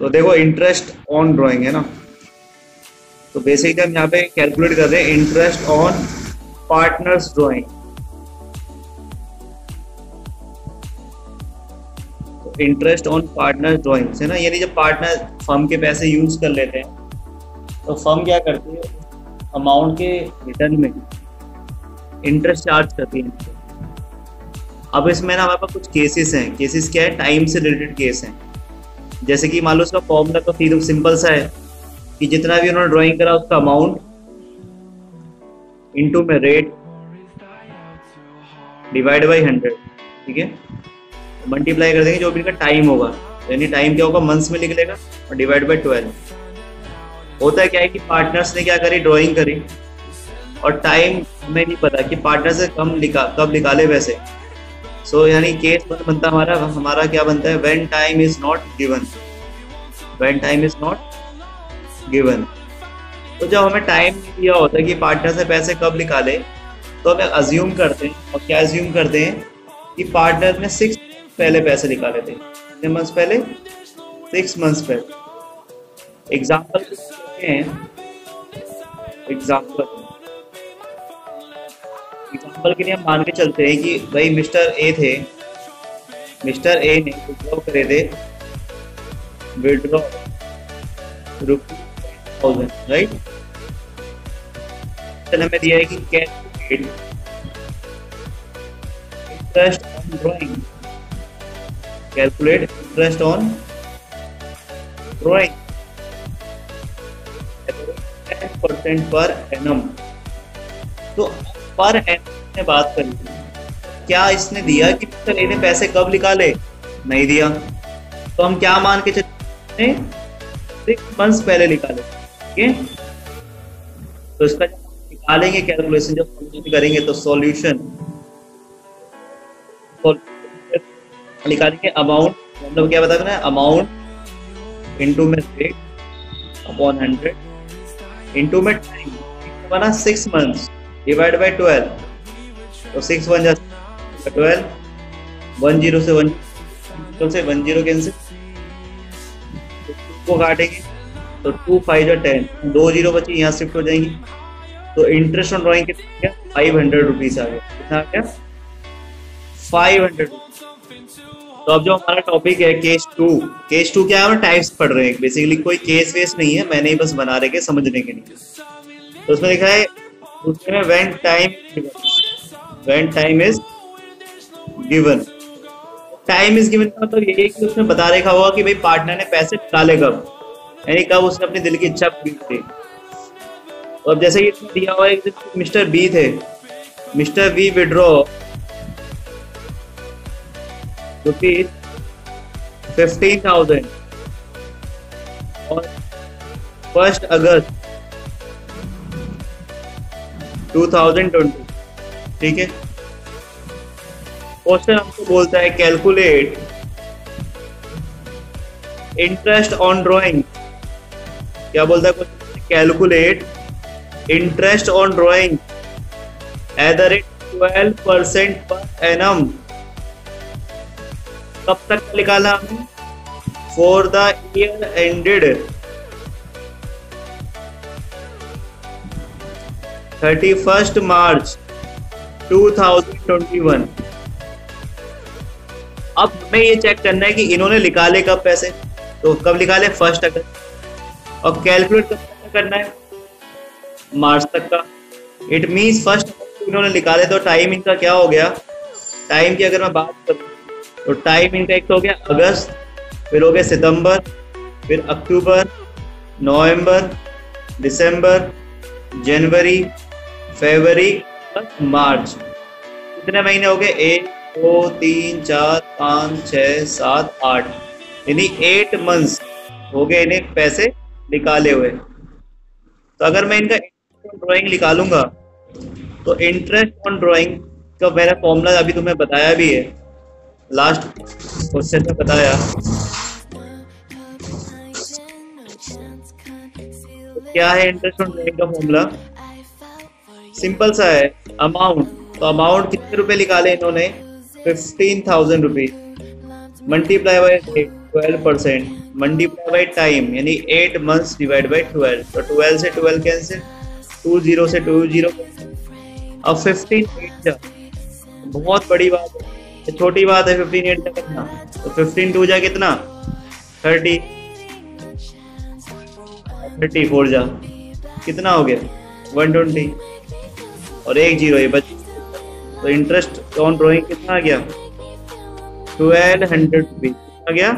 तो देखो interest on drawing है ना? तो बेसिकली हम यहाँ पे कैलकुलेट कर रहे हैं interest on partners drawing interest on partner drawing है ना, यानी जब पार्टनर फर्म के पैसे यूज़ कर लेते हैं तो फर्म क्या करती है? अमाउंट के रिटर्न में इंटरेस्ट चार्ज करती है। अब इसमें ना हमारे पास कुछ केसेस हैं। केसेस क्या है? टाइम से रिलेटेड केस हैं। जैसे कि मान लो उसका फॉर्मूला तो सीधे सिंपल सा है कि जितना भी उन्होंने ड्राइंग करा, उसका अमाउंट इनटू में रेट डिवाइड बाई हंड्रेड ठीक है? मल्टीप्लाई कर देंगे, जो भी इनका टाइम होगा। यानी टाइम क्या होगा? मंथ्स में लिख लेगा और डिवाइड बाई ट्वेल्व होता है क्या है कि पार्टनर्स ने क्या करी? ड्राइंग करी। और टाइम हमें नहीं पता कि पार्टनर से कम लिखा, कब निकाले वैसे। सो यानी केस वन बनता हमारा? हमारा क्या बनता है? When time is not given when time is not given तो जब हमें टाइम दिया होता है कि पार्टनर से पैसे कब निकाले तो हमें अज्यूम करते हैं। और क्या अज्यूम करते हैं? कि पार्टनर ने सिक्स पहले पैसे निकाले थे। कितने मंथ्स पहले? सिक्स मंथ्स पहले। एग्ज़ाम्पल एग्ज़ाम्पल एग्ज़ाम्पल के लिए हम मान के चलते हैं कि भाई मिस्टर ए थे। मिस्टर ए ने विड्रॉ करे थे। विड्रॉ राइट हमें दिया है कि calculate interest on drawing calculate interest on drawing percent per annum तो पर एनम बात करी। क्या इसने दिया कि मिस्टर ए ने पैसे कब निकाले? नहीं दिया। तो हम क्या मान के चले? सिक्स मंथ्स पहले निकाले। ठीक है? तो इसका निकालेंगे कैलकुलेशन। जब करेंगे तो सॉल्यूशन। निकालेंगे अमाउंट। मतलब क्या बता है? अमाउंट इंटू में रेट अपॉन हंड्रेड इंटू में टाइम बना six months divide by twelve तो six one twelve one zero से वन ज़ीरो से वन ज़ीरो कैंसिल को काटेंगे तो टू फाइव जो टेन दो ज़ीरो बची, यहाँ शिफ्ट हो जाएँगी. तो इंटरेस्ट ऑन ड्रॉइंग कितना फाइव हंड्रेड रुपीज़ आ गया. कितना आ गया? फाइव हंड्रेड तो अब जो हमारा टॉपिक है केस टू केस टू क्या है? टाइप्स पढ़ रहे हैं. बेसिकली कोई केस वेस नहीं है. मैंने ही बस बना रहे समझने के लिए. तो उसमें लिखा है दूसरे में when time when time is given time is given का मतलब यही कि उसने बता रखा होगा कि भाई पार्टनर ने पैसे निकाले कब? यानी कब उसने अपने दिल की इच्छा पूरी की तो अब जैसे कि दिया हुआ है मिस्टर बी थे। Mister B withdraw rupees fifteen thousand और फ़र्स्ट अगस्त 2020, ठीक है? क्वेश्चन हमको बोलता है कैलकुलेट इंटरेस्ट ऑन ड्राइंग क्या बोलता है question calculate interest on drawing at the rate twelve percent per annum कब तक निकाला हमने? For the year ended thirty first March 2021 अब हमें ये चेक करना है कि इन्होंने निकाले कब पैसे? तो कब निकाले? First August. और कैलकुलेट कब करना है? मार्च तक का। इट मीन्स फ़र्स्ट इन्होंने निकाले तो टाइम इनका क्या हो गया? टाइम की अगर मैं बात करूँ तो टाइम इनका एक तो हो गया अगस्त, फिर हो गया सितंबर, फिर अक्टूबर, नवंबर, दिसंबर, जनवरी फरवरी मार्च। कितने महीने हो गए? एक, दो, तीन, चार, पाँच छ सात, आठ। यानी एट मंथ्स हो गए इन्हें पैसे निकाले हुए। तो अगर मैं इनका ड्राइंग निकालूँगा तो इंटरेस्ट ऑन ड्राइंग का मेरा फॉर्मूला अभी तुम्हें बताया भी है। लास्ट क्वेश्चन में बताया। क्या है इंटरेस्ट ऑन ड्राइंग का फॉर्मूला सिंपल सा है अमाउंट तो अमाउंट कितने रुपए निकाले इन्होंने? Fifteen thousand rupees multiply by twelve percent multiply by time यानी eight months divide by twelve तो ट्वेल्व से ट्वेल्व कैंसिल टू ज़ीरो से टू ज़ीरो अब फिफ्टीन एट बहुत बड़ी बात है। छोटी बात है फिफ्टीन एट का करना तो फिफ्टीन टू जा कितना? थर्टी थर्टी फोर जा। कितना हो गया? वन ट्वेंटी और एक ज़ीरो ये बच तो इंटरेस्ट ऑन ड्रॉइंग कितना आ गया? ट्वेल्व हंड्रेड रुपीज़ आ गया।